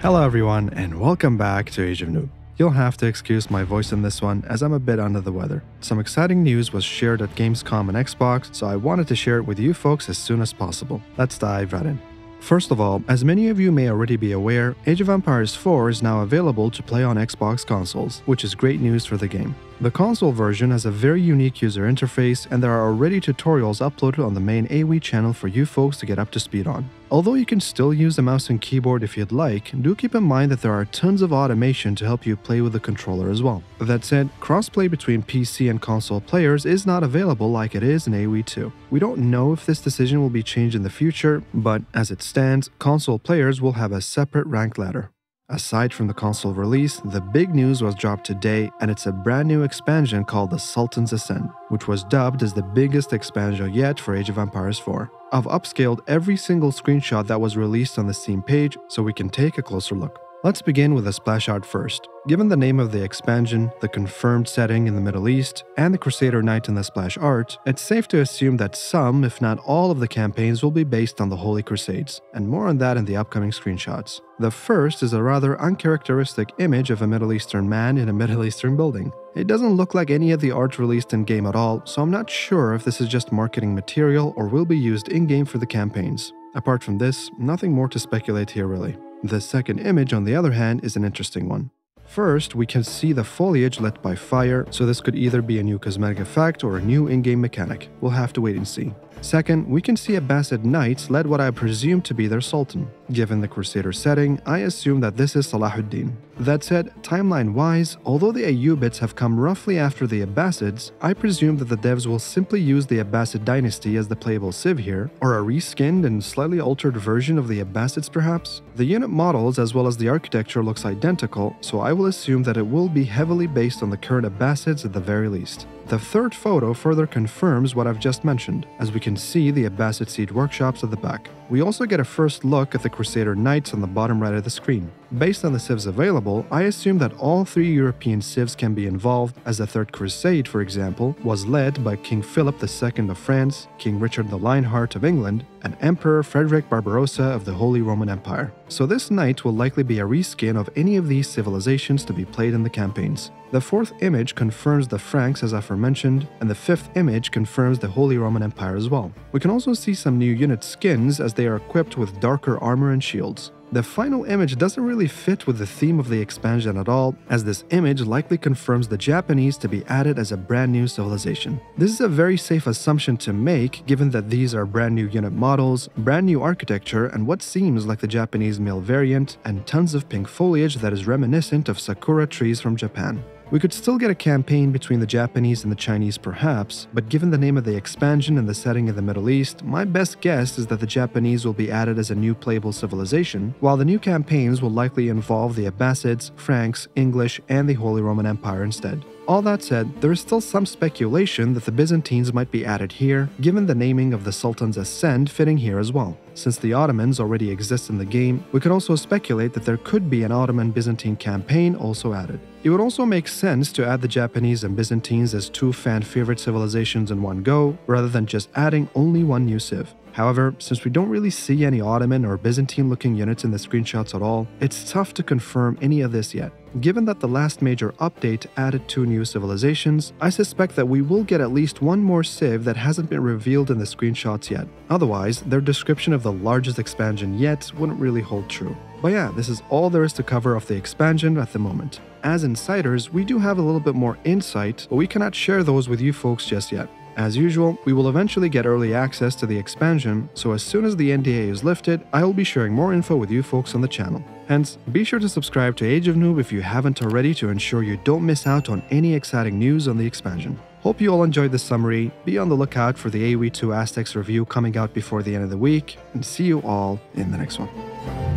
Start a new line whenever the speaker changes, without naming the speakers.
Hello, everyone, and welcome back to Age of Noob. You'll have to excuse my voice in this one as I'm a bit under the weather. Some exciting news was shared at Gamescom and Xbox, so I wanted to share it with you folks as soon as possible. Let's dive right in. First of all, as many of you may already be aware, Age of Empires 4 is now available to play on Xbox consoles, which is great news for the game. The console version has a very unique user interface, and there are already tutorials uploaded on the main AOE channel for you folks to get up to speed on. Although you can still use a mouse and keyboard if you'd like, do keep in mind that there are tons of automation to help you play with the controller as well. That said, crossplay between PC and console players is not available like it is in AOE 2. We don't know if this decision will be changed in the future, but as it stands, console players will have a separate rank ladder. Aside from the console release, the big news was dropped today, and it's a brand new expansion called the Sultans Ascend, which was dubbed as the biggest expansion yet for Age of Empires 4. I've upscaled every single screenshot that was released on the Steam page so we can take a closer look. Let's begin with the splash art first. Given the name of the expansion, the confirmed setting in the Middle East, and the Crusader Knight in the splash art, it's safe to assume that some, if not all, of the campaigns will be based on the Holy Crusades, and more on that in the upcoming screenshots. The first is a rather uncharacteristic image of a Middle Eastern man in a Middle Eastern building. It doesn't look like any of the art released in game at all, so I'm not sure if this is just marketing material or will be used in game for the campaigns. Apart from this, nothing more to speculate here really. The second image, on the other hand, is an interesting one. First, we can see the foliage lit by fire, so this could either be a new cosmetic effect or a new in-game mechanic. We'll have to wait and see. Second, we can see Abbasid knights led what I presume to be their sultan. Given the Crusader setting, I assume that this is Salahuddin. That said, timeline-wise, although the Ayyubids have come roughly after the Abbasids, I presume that the devs will simply use the Abbasid dynasty as the playable civ here, or a reskinned and slightly altered version of the Abbasids perhaps? The unit models as well as the architecture looks identical, so I will assume that it will be heavily based on the current Abbasids at the very least. The third photo further confirms what I've just mentioned, as we can see the Abbasid siege workshops at the back. We also get a first look at the Crusader Knights on the bottom right of the screen. Based on the civs available, I assume that all three European civs can be involved, as the Third Crusade, for example, was led by King Philip II of France, King Richard the Lionheart of England, and Emperor Frederick Barbarossa of the Holy Roman Empire. So this knight will likely be a reskin of any of these civilizations to be played in the campaigns. The fourth image confirms the Franks as aforementioned, and the fifth image confirms the Holy Roman Empire as well. We can also see some new unit skins as they are equipped with darker armor and shields. The final image doesn't really fit with the theme of the expansion at all, as this image likely confirms the Japanese to be added as a brand new civilization. This is a very safe assumption to make given that these are brand new unit models, brand new architecture, and what seems like the Japanese male variant, and tons of pink foliage that is reminiscent of sakura trees from Japan. We could still get a campaign between the Japanese and the Chinese perhaps, but given the name of the expansion and the setting in the Middle East, my best guess is that the Japanese will be added as a new playable civilization, while the new campaigns will likely involve the Abbasids, Franks, English, and the Holy Roman Empire instead. All that said, there is still some speculation that the Byzantines might be added here, given the naming of the Sultans Ascend fitting here as well. Since the Ottomans already exist in the game, we could also speculate that there could be an Ottoman Byzantine campaign also added. It would also make sense to add the Japanese and Byzantines as two fan favorite civilizations in one go, rather than just adding only one new civ. However, since we don't really see any Ottoman or Byzantine looking units in the screenshots at all, it's tough to confirm any of this yet. Given that the last major update added two new civilizations, I suspect that we will get at least one more civ that hasn't been revealed in the screenshots yet. Otherwise, their description of the largest expansion yet wouldn't really hold true. But yeah, this is all there is to cover of the expansion at the moment. As insiders, we do have a little bit more insight, but we cannot share those with you folks just yet. As usual, we will eventually get early access to the expansion, so as soon as the NDA is lifted, I will be sharing more info with you folks on the channel. Hence, be sure to subscribe to Age of Noob if you haven't already to ensure you don't miss out on any exciting news on the expansion. Hope you all enjoyed this summary, be on the lookout for the AOE 2 Aztecs review coming out before the end of the week, and see you all in the next one.